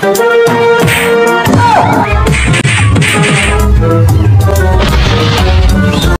Thank